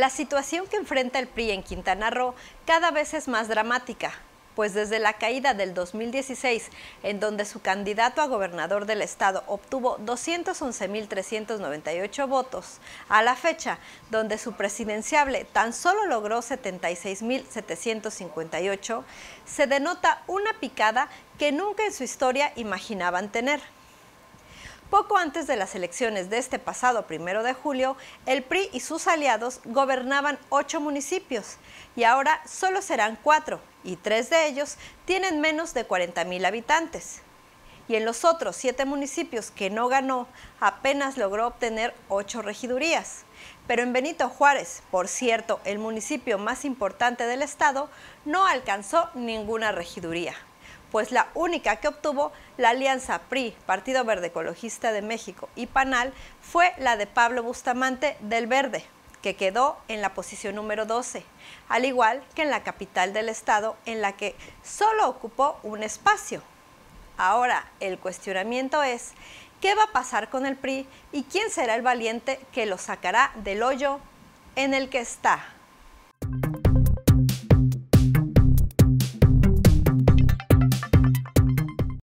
La situación que enfrenta el PRI en Quintana Roo cada vez es más dramática, pues desde la caída del 2016, en donde su candidato a gobernador del estado obtuvo 211.398 votos, a la fecha, donde su presidenciable tan solo logró 76.758, se denota una picada que nunca en su historia imaginaban tener. Poco antes de las elecciones de este pasado primero de julio, el PRI y sus aliados gobernaban ocho municipios y ahora solo serán cuatro y tres de ellos tienen menos de 40 mil habitantes. Y en los otros siete municipios que no ganó, apenas logró obtener ocho regidurías. Pero en Benito Juárez, por cierto, el municipio más importante del estado, no alcanzó ninguna regiduría pues la única que obtuvo la alianza PRI, Partido Verde Ecologista de México y PANAL, fue la de Pablo Bustamante del Verde, que quedó en la posición número 12, al igual que en la capital del estado, en la que solo ocupó un espacio. Ahora, el cuestionamiento es, ¿qué va a pasar con el PRI y quién será el valiente que lo sacará del hoyo en el que está?